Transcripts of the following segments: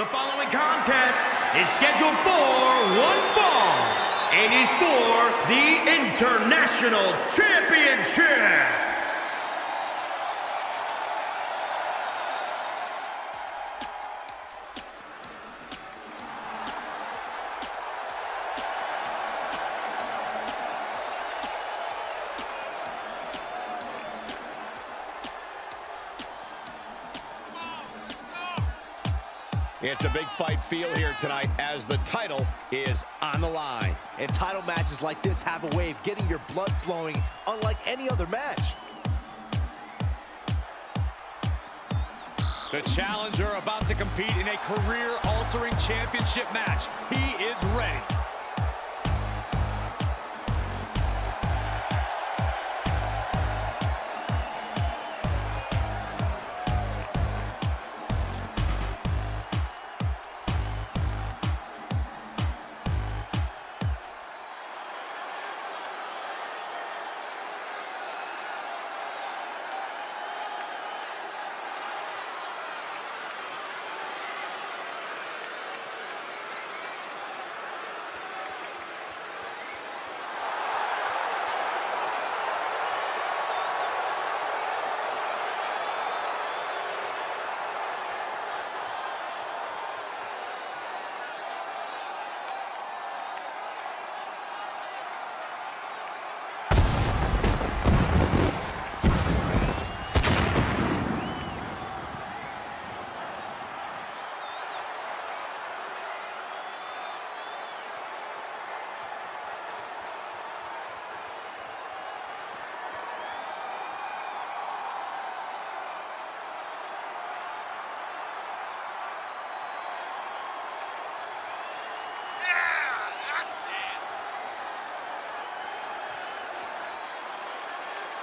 The following contest is scheduled for one fall and is for the International Championship. It's a big fight feel here tonight as the title is on the line. And title matches like this have a way of getting your blood flowing unlike any other match. The challenger about to compete in a career-altering championship match. He is ready.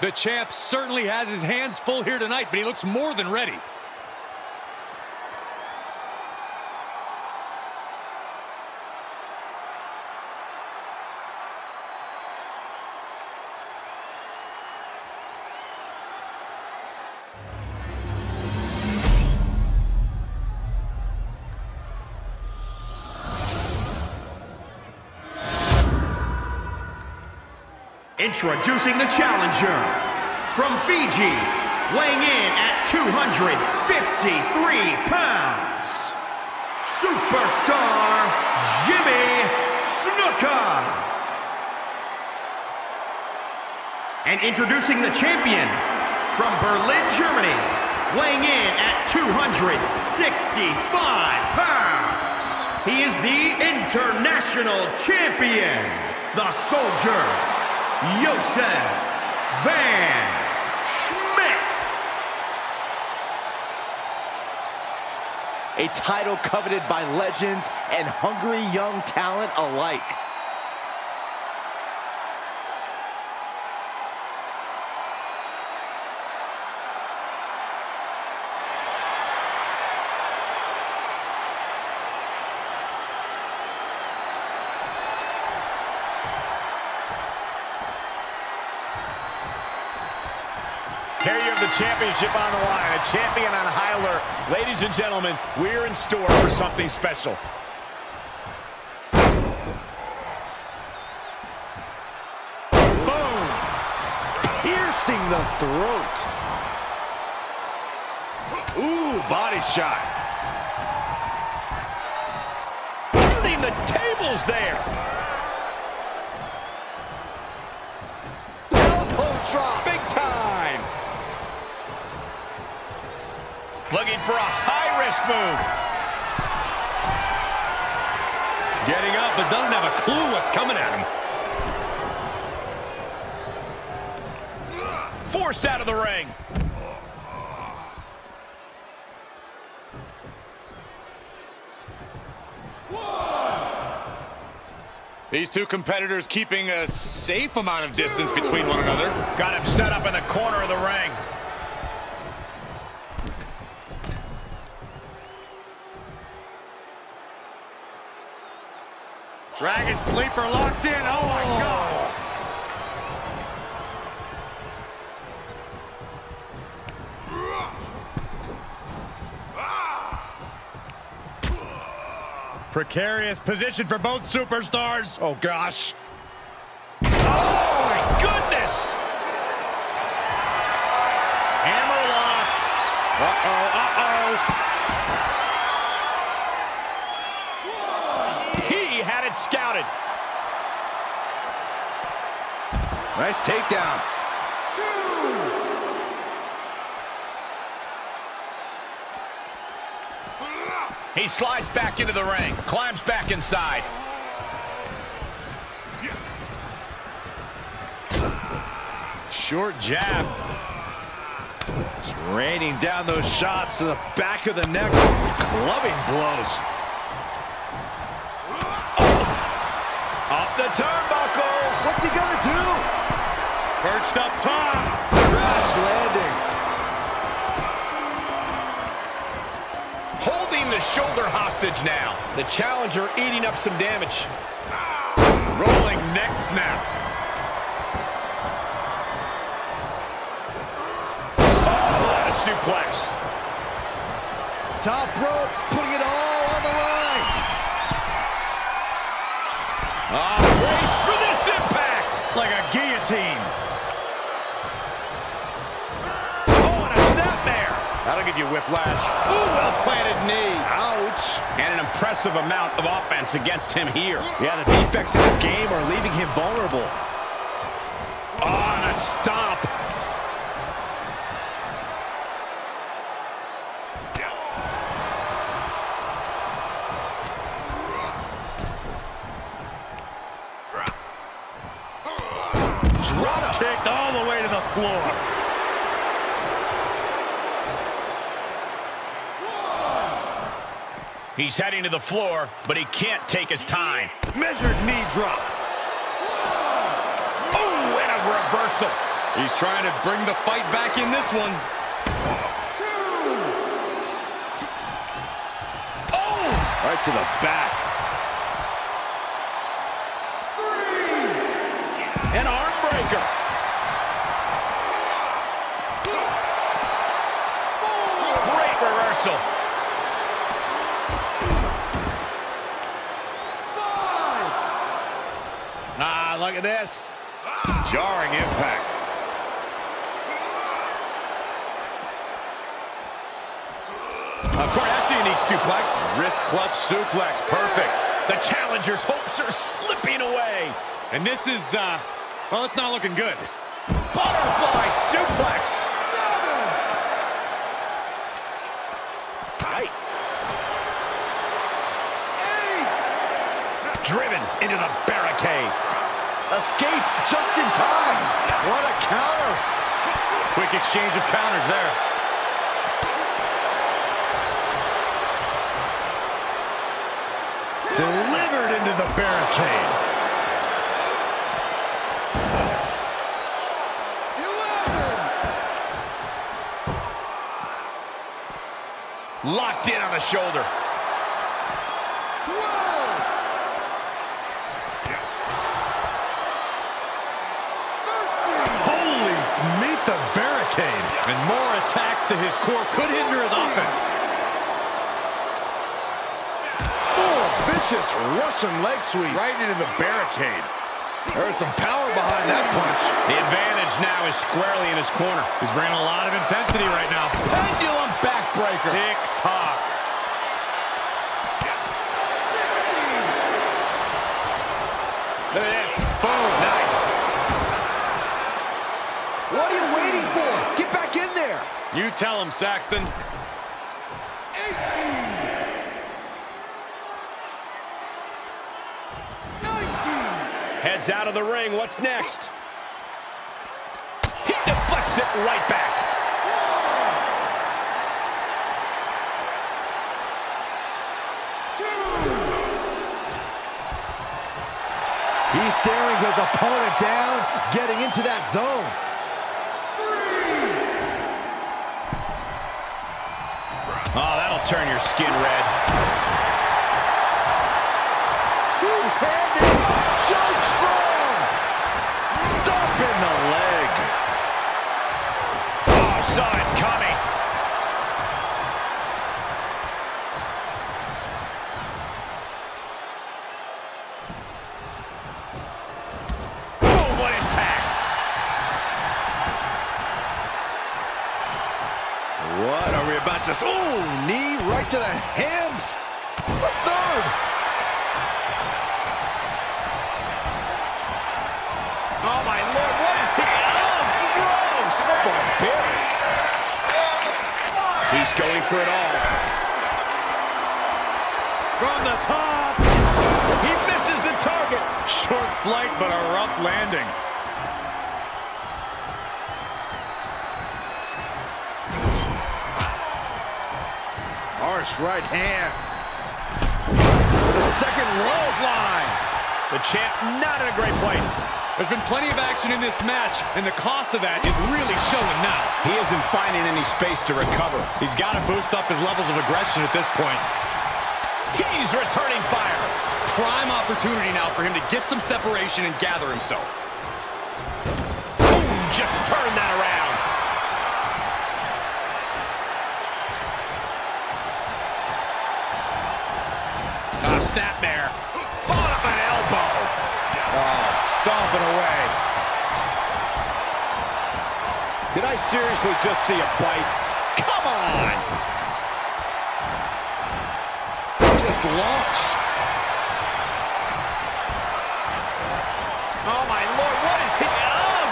The champ certainly has his hands full here tonight, but he looks more than ready. Introducing the challenger from Fiji, weighing in at 253 pounds, Superstar Jimmy Snuka. And introducing the champion from Berlin, Germany, weighing in at 265 pounds. He is the International Champion, the Soldier, Josef Von Schmidt. A title coveted by legends and hungry young talent alike. Here you have the championship on the line, a champion on high alert. Ladies and gentlemen, we're in store for something special. Boom! Piercing the throat. Ooh, body shot. Turning the tables there. Looking for a high-risk move. Getting up, but doesn't have a clue what's coming at him. Forced out of the ring. These two competitors keeping a safe amount of distance between one another. Got him set up in the corner of the ring. Dragon Sleeper locked in. Oh, my oh. God. Precarious position for both superstars. Oh, gosh. Oh, my goodness. Hammerlock. Uh-oh, uh-oh. He had it scouted. Nice takedown. He slides back into the ring, climbs back inside. Short jab. It's raining down those shots to the back of the neck. Clubbing blows. Up the turnbuckles. What's he gonna do? Perched up top. Crash landing. Holding the shoulder hostage now. The challenger eating up some damage. Rolling neck snap. Oh, a suplex. Top rope, putting it all on the line. Ah, brace whiplash. Ooh, well-planted knee. Ouch. And an impressive amount of offense against him here. Yeah, the defects in his game are leaving him vulnerable. Oh, and a stomp. Drop kicked all the way to the floor. He's heading to the floor, but he can't take his time. Measured knee drop. Oh, and a reversal. He's trying to bring the fight back in this one. Oh! Right to the back. An arm breaker. Great reversal. Ah, look at this. Jarring impact. Of course, that's a unique suplex. Wrist clutch suplex. Perfect. The challenger's hopes are slipping away. And this is, uh, well, it's not looking good. Butterfly suplex. Driven into the barricade. Escape just in time. What a counter. Quick exchange of counters there. Delivered into the barricade. Locked in on the shoulder. 12. And more attacks to his core could hinder his offense. Oh, vicious Russian leg sweep. Right into the barricade. There's some power behind that punch. The advantage now is squarely in his corner. He's bringing a lot of intensity right now. Pendulum backbreaker. Tick-tock. Look at this. Boom. Nice. What are you waiting for? Get back in there. You tell him, Saxton. Heads out of the ring. What's next? He deflects it right back. He's staring his opponent down, getting into that zone. Oh, that'll turn your skin red. To. A third. Oh, my Lord, what is he? Oh, gross. Barbaric. He's going for it all. From the top. He misses the target. Short flight, but a rough landing. Harsh right hand. The second Rose line. The champ not in a great place. There's been plenty of action in this match, and the cost of that is really showing now. He isn't finding any space to recover. He's got to boost up his levels of aggression at this point. He's returning fire. Prime opportunity now for him to get some separation and gather himself. Boom, just turn that around. Snapmare. Up an elbow. Oh, stomping away. Did I seriously just see a bite? Come on. Just launched. Oh, my Lord, what is he? Oh,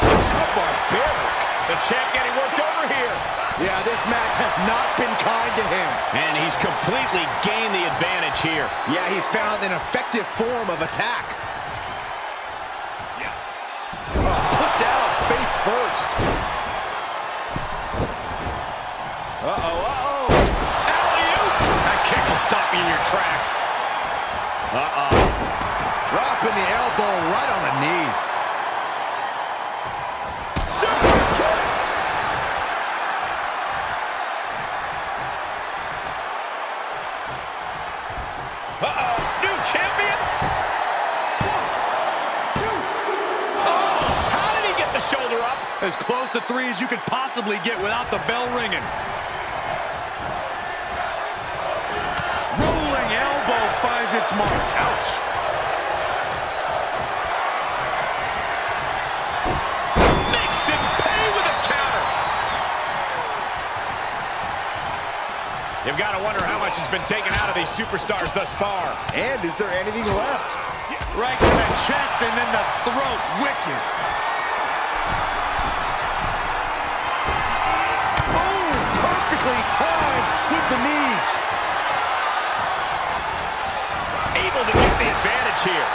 gross. Barbaric. The champ getting worked over here. Yeah, this match has not been kind to him. And he's completely gained the advantage here. Yeah, he's found an effective form of attack. Oh, put down face first. Uh-oh, uh-oh. That kick will stop you in your tracks. Uh-oh. Dropping the elbow right on the knee. New champion. Oh, how did he get the shoulder up? As close to three as you could possibly get without the bell ringing. Rolling elbow finds its mark. Ouch. You've got to wonder how much has been taken out of these superstars thus far. And is there anything left? Right to the chest and then the throat. Wicked. Oh, perfectly timed with the knees. Able to get the advantage here.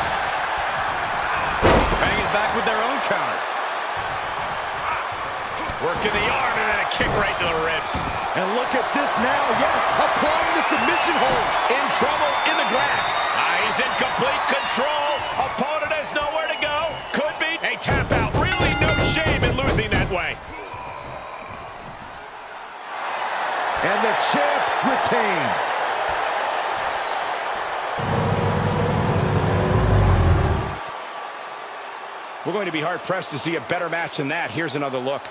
Hanging back with their own counter. Working the arm and then a kick right to the ribs. And look at this now. Yes, applying the submission hold. In trouble in the grasp. Ah, he's in complete control. Opponent has nowhere to go. Could be a tap out. Really no shame in losing that way. And the champ retains. We're going to be hard-pressed to see a better match than that. Here's another look.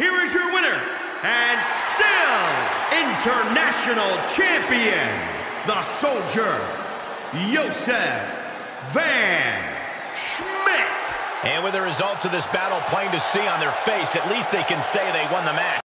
Here is your winner, and still International Champion, the Soldier, Josef Von Schmidt. And with the results of this battle plain to see on their face, at least they can say they won the match.